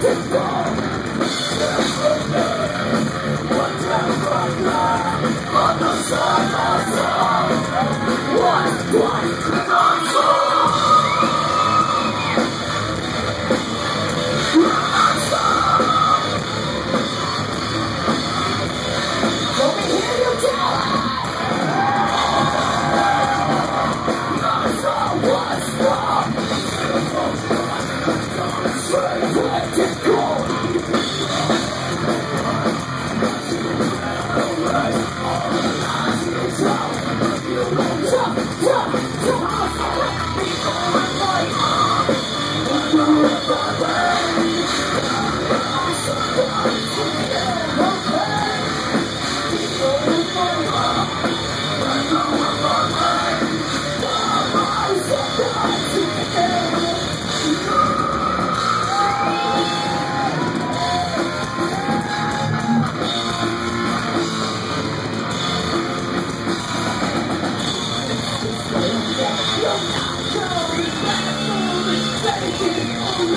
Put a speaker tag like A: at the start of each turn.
A: What's up, Taking over.